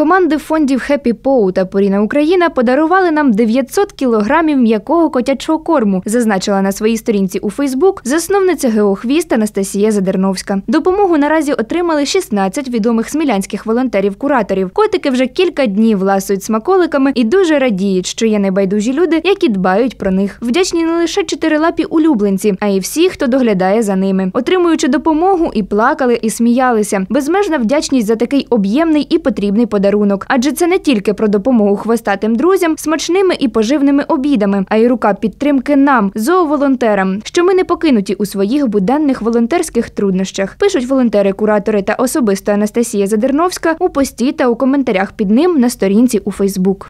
Команди фондів Happy Поу та Поріна Україна подарували нам 900 кілограмів м'якого котячого корму, зазначила на своїй сторінці у Фейсбук засновниця Геохвіст Анастасія Задерновська. Допомогу наразі отримали 16 відомих смілянських волонтерів-кураторів. Котики вже кілька днів ласують смаколиками і дуже радіють, що є небайдужі люди, які дбають про них. Вдячні не лише чотирилапі улюбленці, а й всі, хто доглядає за ними. Отримуючи допомогу, і плакали, і сміялися. Безмежна вдячність за такий об'ємний і потрібний подарунок. Адже це не тільки про допомогу хвостатим друзям, смачними і поживними обідами, а й рука підтримки нам, зооволонтерам, що ми не покинуті у своїх буденних волонтерських труднощах. Пишуть волонтери, куратори та особисто Анастасія Задерновська у пості та у коментарях під ним на сторінці у Фейсбук.